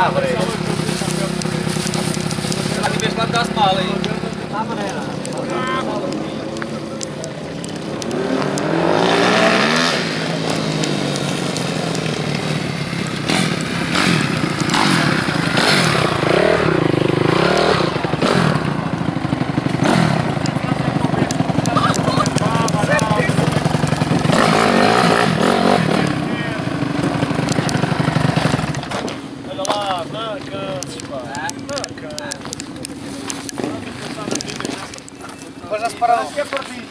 Ah, por aí. Aqui mesmo lá de gás mal aí. Ah, maneira. Olha lá, não canses, pá. Não canses. Agora já se pararam. Acho que é partido.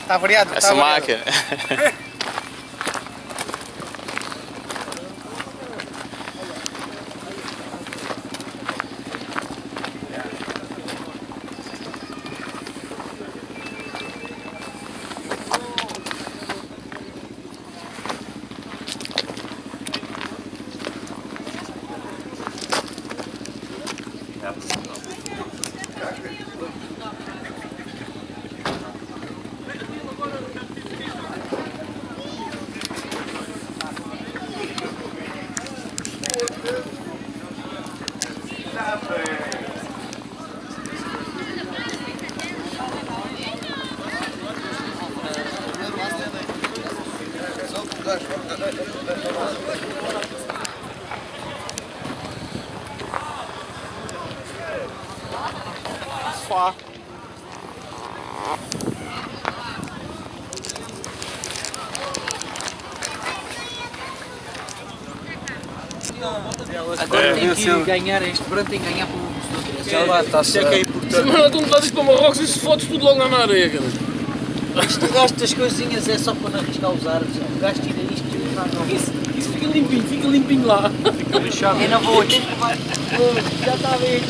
Está variado. Essa variado. máquina. É. que ganhar este branco, tem que ganhar pelo vencedor. Já lá está Isso é que é importante. Mas me fazes para Marrocos e se fodes tudo logo na areia, cara. Este gasto das coisinhas é só para não arriscar os árvores. O gajo tira isto e não, não. Isso, isso fica limpinho, fica limpinho lá. Eu não vou aqui. Já está bem.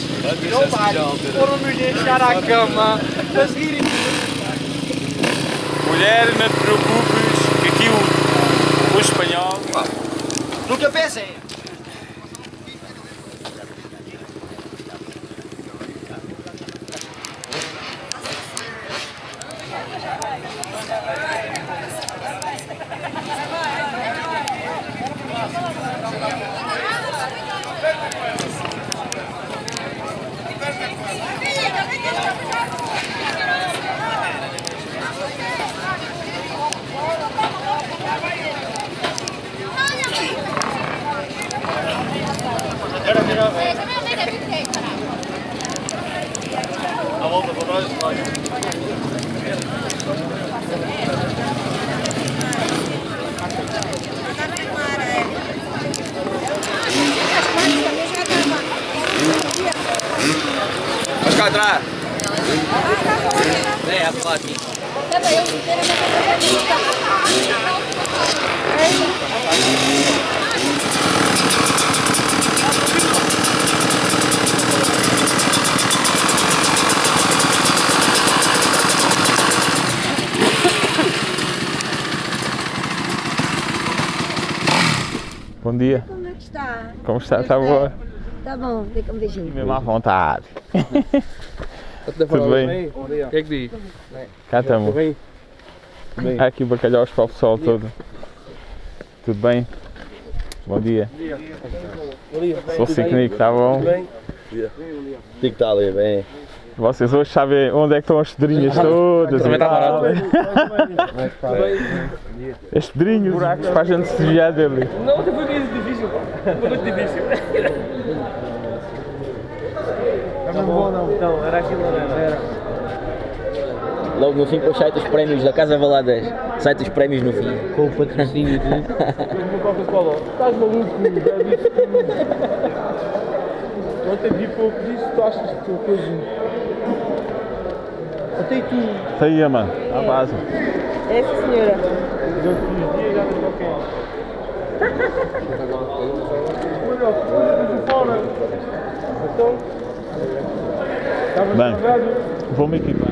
Não vai. Foram nos deixar à cama. A seguir. Mulher, não te preocupes, que aqui o, o espanhol. Nunca pensem. A aqui. Bom dia. Como é que está? Como está? Está boa? Tá bom, dê um beijinho. Mesmo à vontade. Tudo bem? O que é que diz? Cá estamos. bem? Há aqui bacalhaus para o pessoal todo. Tudo bem? Bom dia. Sou Cicnico, está bom? Tico está ali, bem. Vocês hoje sabem onde é que estão as pedrinhas todas e tal. As pedrinhas, buracos para a gente se desviar dele. Não, foi muito difícil. Foi muito difícil. Não bom não. Então, era aquilo, não era? Logo no fim, depois sai os prémios da Casa Valadas. Sai os prémios no fim. Com o patrocínio de. Uma Coca-Cola. Estás maluco, já disse tudo. Ontem vi pouco disso, tu achas que tu coisa. Até tu. Está aí, mano, à base. É, sim, senhora. Já te dias, já não qualquer. Olha, olha, fora. Então. Estragado. Vou-me equipar.